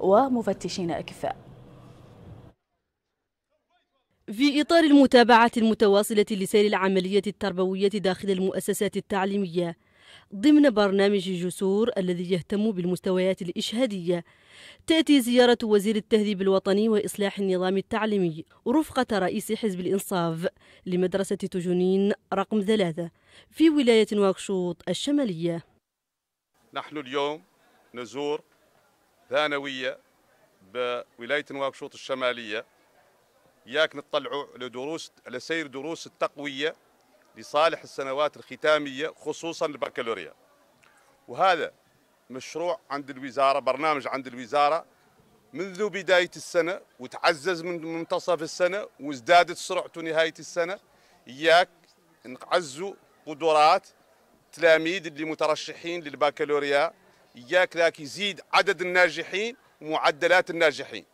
ومفتشين أكفاء. في إطار المتابعة المتواصلة لسير العملية التربوية داخل المؤسسات التعليمية ضمن برنامج جسور الذي يهتم بالمستويات الإشهادية تأتي زيارة وزير التهذيب الوطني وإصلاح النظام التعليمي رفقة رئيس حزب الإنصاف لمدرسة تجنين رقم ثلاثة في ولاية واكشوط الشمالية. نحن اليوم نزور ثانوية بولاية نواكشوط الشمالية. ياك نطلعوا لدروس لسير دروس التقوية لصالح السنوات الختامية خصوصا البكالوريا. وهذا مشروع عند الوزارة برنامج عند الوزارة منذ بداية السنة وتعزز من منتصف السنة وازدادت سرعته نهاية السنة. إياك نعزوا قدرات تلاميذ اللي مترشحين للبكالوريا. إياك ذاك يزيد عدد الناجحين ومعدلات الناجحين.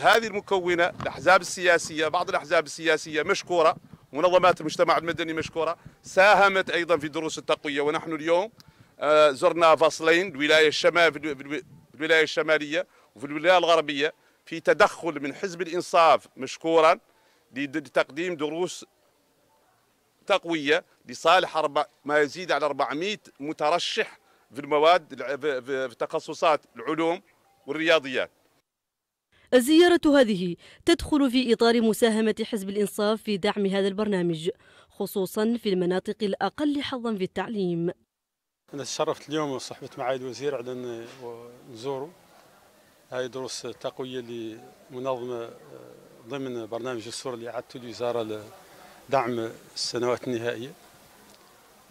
هذه المكونة الأحزاب السياسية بعض الأحزاب السياسية مشكورة منظمات المجتمع المدني مشكورة ساهمت أيضا في دروس التقوية. ونحن اليوم آه، زرنا فصلين الولاية الشمال في الولاية الشمالية وفي الولاية الغربية في تدخل من حزب الإنصاف مشكورا لتقديم دروس تقوية لصالح ما يزيد على 400 مترشح في المواد في تخصصات العلوم والرياضيات. الزيارة هذه تدخل في إطار مساهمة حزب الإنصاف في دعم هذا البرنامج خصوصا في المناطق الأقل حظا في التعليم. أنا تشرفت اليوم وصحبة معالي الوزير على نزوروا هاي دروس تقوية اللي منظمة ضمن برنامج السور اللي أعدته الوزارة لدعم السنوات النهائية.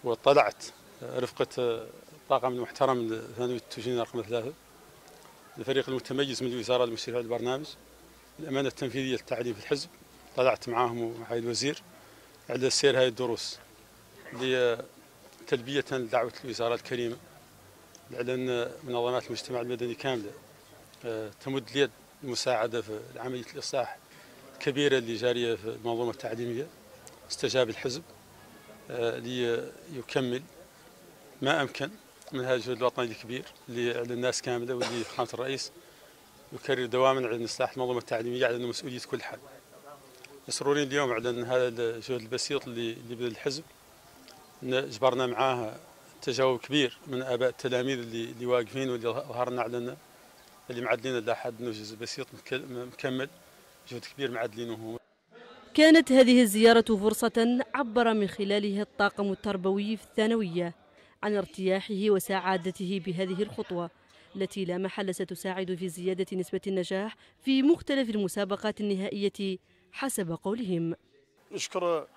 وطلعت رفقة الطاقم المحترم لثانوية التوجين رقم ثلاثة الفريق المتميز من الوزارة المشرفة على البرنامج الأمانة التنفيذية للتعليم في الحزب طلعت معاهم ومع الوزير على سير هذه الدروس لتلبية لدعوة الوزارة الكريمة لأن منظمات المجتمع المدني كاملة. آه، تمد اليد المساعدة في عملية الإصلاح الكبيرة اللي جارية في المنظومة التعليمية استجاب الحزب آه، ليكمل ما أمكن. من هذا الجهد الوطني الكبير اللي على الناس كاملة واللي فخامة الرئيس يكرر دواما على إصلاح المنظومة التعليمية على أنه مسؤولية كل حد. مسرورين اليوم على أن هذا الجهد البسيط اللي اللي بذل الحزب جبرنا معاه تجاوب كبير من آباء التلاميذ اللي اللي واقفين واللي ظهرنا على اللي معدلين لا حد أنه جزء بسيط مكمل جهد كبير معدلينه. كانت هذه الزيارة فرصة عبر من خلالها الطاقم التربوي في الثانوية. عن ارتياحه وسعادته بهذه الخطوة التي لا محل ستساعد في زيادة نسبة النجاح في مختلف المسابقات النهائية حسب قولهم. نشكر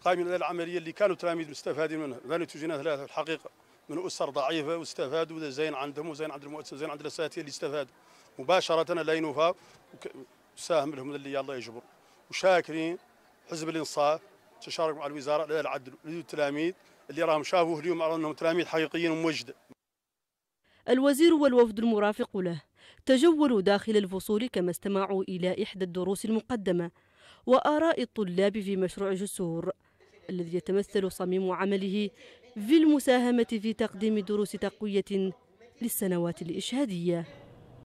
قائمين العملية اللي كانوا تلاميذ مستفادين منها ذلك توجينا ثلاثة الحقيقة من أسر ضعيفة واستفادوا زين عندهم وزين عند المؤسسة وزين عند الأساتذة اللي استفادوا. مباشرة لا ينوفا ساهم لهم اللي الله يجبر. وشاكرين حزب الإنصاف تشارك مع الوزارة للعدل للتلاميذ اللي راهم شافوه اليوم أنهم تلاميذ حقيقيين وموجده الوزير والوفد المرافق له تجولوا داخل الفصول كما استمعوا إلى إحدى الدروس المقدمة وآراء الطلاب في مشروع جسور الذي يتمثل صميم عمله في المساهمة في تقديم دروس تقوية للسنوات الإشهادية.